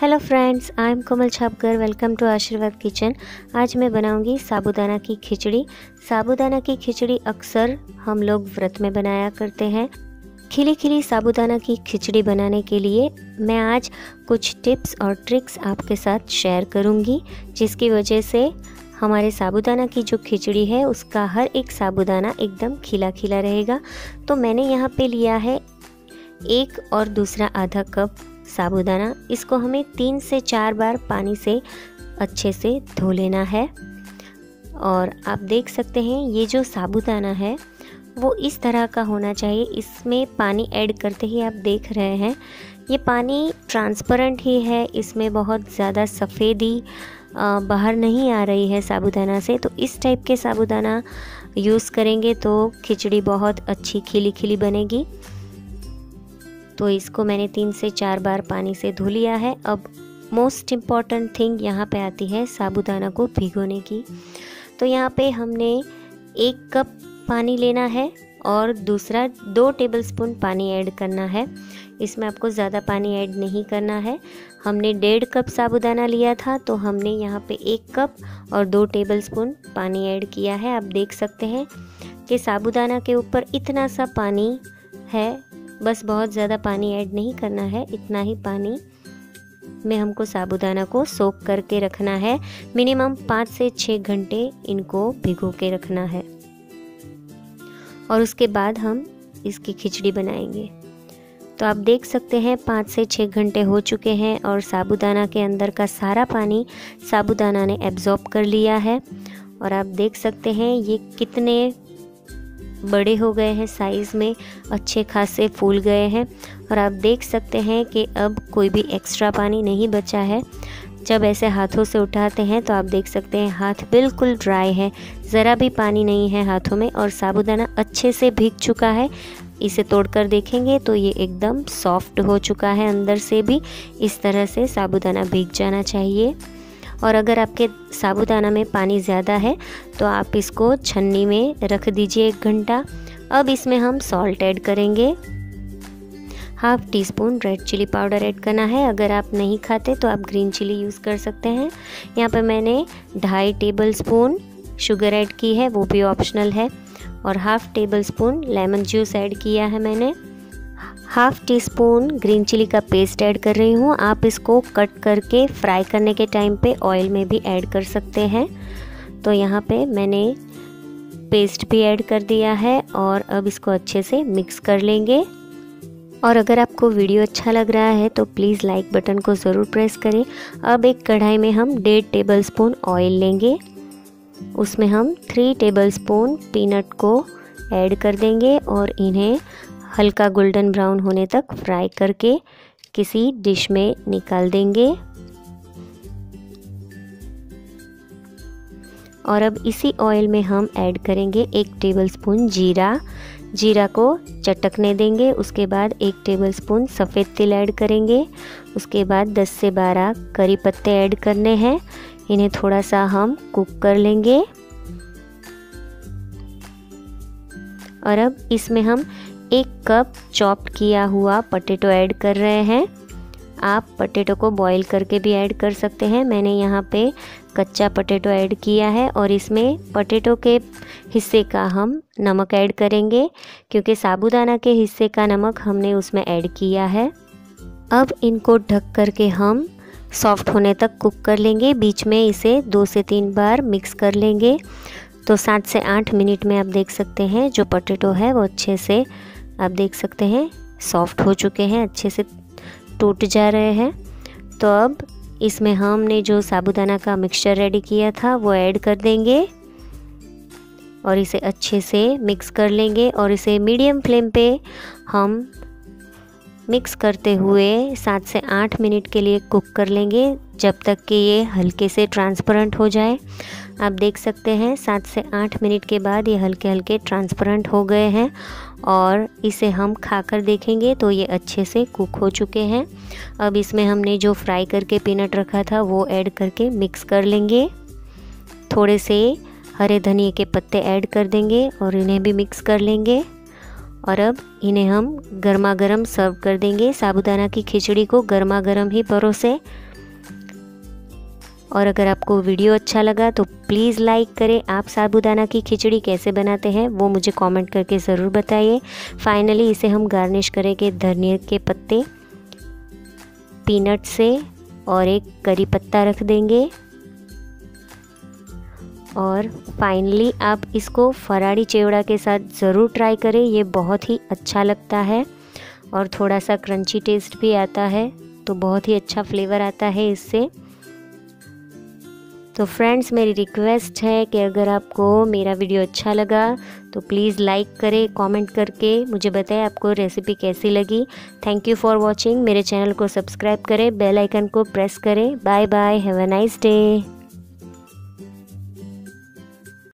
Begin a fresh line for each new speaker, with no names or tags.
Hello friends I am Komal Chhapkar welcome to Ashirwad kitchen आज मैं बनाऊँगी साबूदाना की खिचड़ी। साबूदाना की खिचड़ी अक्सर हम लोग व्रत में बनाया करते हैं। खिली खिली साबूदाना की खिचड़ी बनाने के लिए मैं आज कुछ टिप्स और ट्रिक्स आपके साथ शेयर करूँगी, जिसकी वजह से हमारे साबूदाना की जो खिचड़ी है, उसका हर एक साबूदाना एकदम खिला खिला रहेगा। तो मैंने यहाँ पे लिया है एक और दूसरा आधा कप साबूदाना, इसको हमें तीन से चार बार पानी से अच्छे से धो लेना है। और आप देख सकते हैं, ये जो साबूदाना है, वो इस तरह का होना चाहिए। इसमें पानी ऐड करते ही आप देख रहे हैं, ये पानी ट्रांसपेरेंट ही है। इसमें बहुत ज़्यादा सफ़ेदी बाहर नहीं आ रही है साबूदाना से। तो इस टाइप के साबूदाना यूज़ करेंगे तो खिचड़ी बहुत अच्छी खिली खिली बनेगी। तो इसको मैंने तीन से चार बार पानी से धो लिया है। अब मोस्ट इंपॉर्टेंट थिंग यहाँ पे आती है साबूदाना को भिगोने की। तो यहाँ पे हमने एक कप पानी लेना है और दूसरा दो टेबलस्पून पानी ऐड करना है। इसमें आपको ज़्यादा पानी ऐड नहीं करना है। हमने डेढ़ कप साबुदाना लिया था तो हमने यहाँ पे एक कप और दो टेबलस्पून पानी ऐड किया है। आप देख सकते हैं कि साबुदाना के ऊपर इतना सा पानी है बस बहुत ज़्यादा पानी ऐड नहीं करना है, इतना ही पानी में हमको साबुदाना को सोख करके रखना है। मिनिमम पाँच से छः घंटे इनको भिगो के रखना है। और उसके बाद हम इसकी खिचड़ी बनाएँगे। तो आप देख सकते हैं, पाँच से छः घंटे हो चुके हैं और साबुदाना के अंदर का सारा पानी साबुदाना ने एब्जॉर्ब कर लिया है। और आप देख सकते हैं, ये कितने बड़े हो गए हैं साइज़ में अच्छे खासे फूल गए हैं। और आप देख सकते हैं कि अब कोई भी एक्स्ट्रा पानी नहीं बचा है। जब ऐसे हाथों से उठाते हैं तो आप देख सकते हैं हाथ बिल्कुल ड्राई है। ज़रा भी पानी नहीं है हाथों में और साबुदाना अच्छे से भीग चुका है। इसे तोड़कर देखेंगे तो ये एकदम सॉफ्ट हो चुका है अंदर से भी। इस तरह से साबुदाना भीग जाना चाहिए। और अगर आपके साबुदाना में पानी ज़्यादा है तो आप इसको छन्नी में रख दीजिए एक घंटा। अब इसमें हम सॉल्ट ऐड करेंगे। Half teaspoon red chilli powder add करना है। अगर आप नहीं खाते तो आप ग्रीन चिली यूज़ कर सकते हैं। यहाँ पर मैंने ढाई टेबल स्पून शुगर ऐड की है, वो भी ऑप्शनल है। और half tablespoon lemon juice add किया है मैंने। Half teaspoon green chilli का पेस्ट ऐड कर रही हूँ। आप इसको कट करके फ्राई करने के टाइम पे ऑयल में भी ऐड कर सकते हैं। तो यहाँ पे मैंने पेस्ट भी ऐड कर दिया है और अब इसको अच्छे से मिक्स कर लेंगे। और अगर आपको वीडियो अच्छा लग रहा है तो प्लीज़ लाइक बटन को ज़रूर प्रेस करें। अब एक कढ़ाई में हम डेढ़ टेबल स्पून ऑयल लेंगे। उसमें हम थ्री टेबल स्पून पीनट को ऐड कर देंगे और इन्हें हल्का गोल्डन ब्राउन होने तक फ्राई करके किसी डिश में निकाल देंगे। और अब इसी ऑयल में हम ऐड करेंगे एक टेबलस्पून जीरा। जीरा को चटकने देंगे, उसके बाद एक टेबलस्पून सफ़ेद तिल ऐड करेंगे। उसके बाद 10 से 12 करी पत्ते ऐड करने हैं। इन्हें थोड़ा सा हम कुक कर लेंगे। और अब इसमें हम एक कप चॉप किया हुआ पटेटो ऐड कर रहे हैं। आप पटेटो को बॉईल करके भी ऐड कर सकते हैं। मैंने यहाँ पे कच्चा पटेटो ऐड किया है और इसमें पटेटो के हिस्से का हम नमक ऐड करेंगे, क्योंकि साबुदाना के हिस्से का नमक हमने उसमें ऐड किया है। अब इनको ढक करके हम सॉफ्ट होने तक कुक कर लेंगे। बीच में इसे दो से तीन बार मिक्स कर लेंगे। तो सात से आठ मिनट में आप देख सकते हैं, जो पटेटो है, वो अच्छे से आप देख सकते हैं सॉफ्ट हो चुके हैं, अच्छे से टूट जा रहे हैं। तो अब इसमें हमने जो साबुदाना का मिक्सचर रेडी किया था, वो ऐड कर देंगे और इसे अच्छे से मिक्स कर लेंगे और इसे मीडियम फ्लेम पे हम मिक्स करते हुए सात से आठ मिनट के लिए कुक कर लेंगे, जब तक कि ये हल्के से ट्रांसपेरेंट हो जाए। आप देख सकते हैं, सात से आठ मिनट के बाद ये हल्के हल्के ट्रांसपेरेंट हो गए हैं और इसे हम खाकर देखेंगे तो ये अच्छे से कुक हो चुके हैं। अब इसमें हमने जो फ्राई करके पीनट रखा था, वो ऐड करके मिक्स कर लेंगे। थोड़े से हरे धनिए के पत्ते ऐड कर देंगे और इन्हें भी मिक्स कर लेंगे। और अब इन्हें हम गर्मा गर्म सर्व कर देंगे। साबुदाना की खिचड़ी को गर्मा गर्म ही परोसे। और अगर आपको वीडियो अच्छा लगा तो प्लीज़ लाइक करें। आप साबुदाना की खिचड़ी कैसे बनाते हैं, वो मुझे कमेंट करके ज़रूर बताइए। फाइनली इसे हम गार्निश करेंगे धनिया के पत्ते पीनट से, और एक करी पत्ता रख देंगे। और फाइनली आप इसको फराड़ी चेवड़ा के साथ ज़रूर ट्राई करें, ये बहुत ही अच्छा लगता है। और थोड़ा सा क्रंची टेस्ट भी आता है तो बहुत ही अच्छा फ्लेवर आता है इससे। तो फ्रेंड्स मेरी रिक्वेस्ट है कि अगर आपको मेरा वीडियो अच्छा लगा तो प्लीज़ लाइक करें कमेंट करके। मुझे बताएँ आपको रेसिपी कैसी लगी। थैंक यू फॉर वाचिंग मेरे चैनल को सब्सक्राइब करें बेल आइकन को प्रेस करें। Bye bye have a nice day